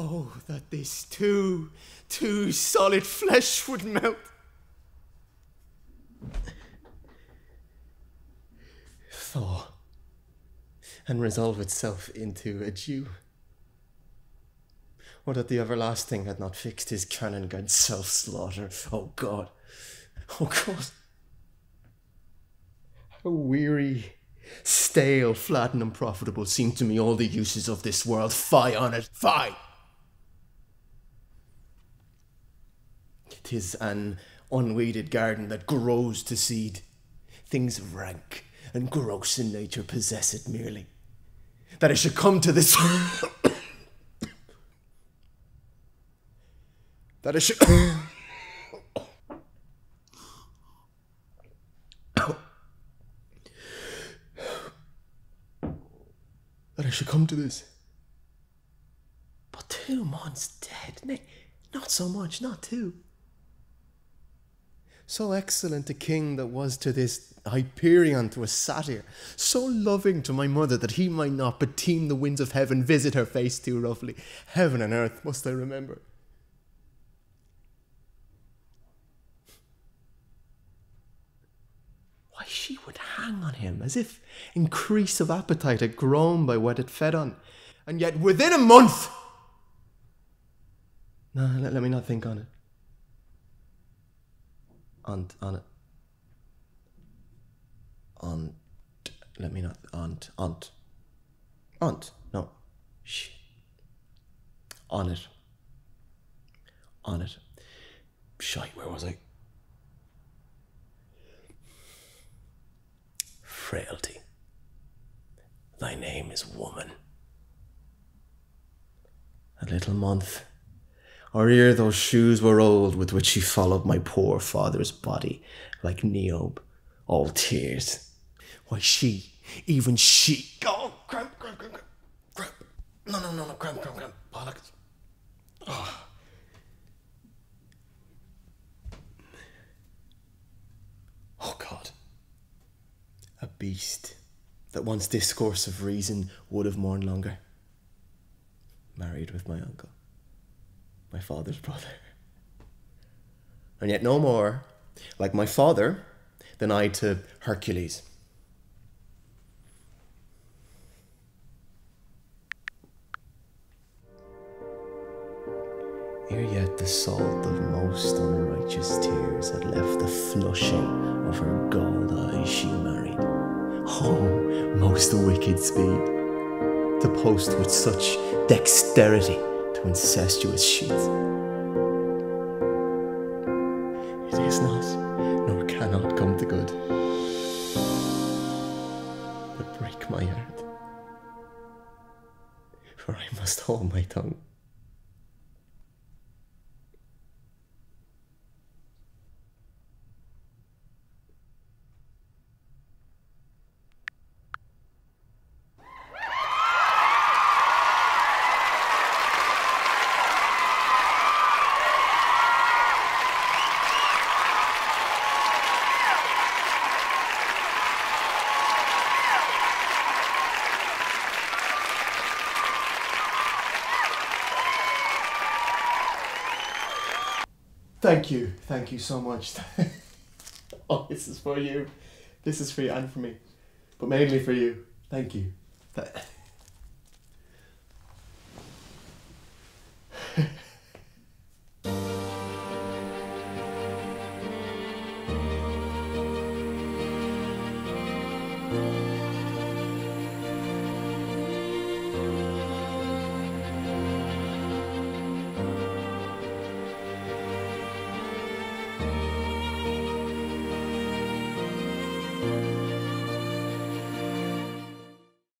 Oh, that this too, too solid flesh would melt. Thaw and resolve itself into a Jew. Or that the everlasting had not fixed his canon guide self slaughter. Oh God. Oh God. How weary, stale, flat, and unprofitable seem to me all the uses of this world. Fie on it, fie! Tis an unweeded garden that grows to seed. Things rank and gross in nature possess it merely. That I should come to this. that I should. that I should come to this. But two months dead. Nay, not so much, not two. So excellent a king that was to this Hyperion to a satyr, so loving to my mother that he might not but teem the winds of heaven visit her face too roughly. Heaven and earth must I remember. Why, she would hang on him as if increase of appetite had grown by what it fed on. And yet within a month. No, let, let me not think on it. On, on it. On. Let me not. Aunt. Aunt. Aunt. No. Shh. On it. On it. Shite, where was I? Frailty. Thy name is woman. A little month, or ere those shoes were old with which she followed my poor father's body like Niobe, all tears. Why, she, even she. Oh, cramp, cramp, cramp, cramp, cramp. No, no, no, no, cramp, cramp, cramp. Bollocks. Oh. oh, God. A beast that once discourse of reason would have mourned longer. Married with my uncle, my father's brother. And yet no more, like my father, than I to Hercules. Ere yet the salt of most unrighteous tears had left the flushing of her gold eyes she married. Oh, most wicked speed, to post with such dexterity to incestuous sheets. It is not, nor cannot come to good, but break my heart, for I must hold my tongue. Thank you. Thank you so much. oh, this is for you. This is for you and for me. But mainly for you. Thank you.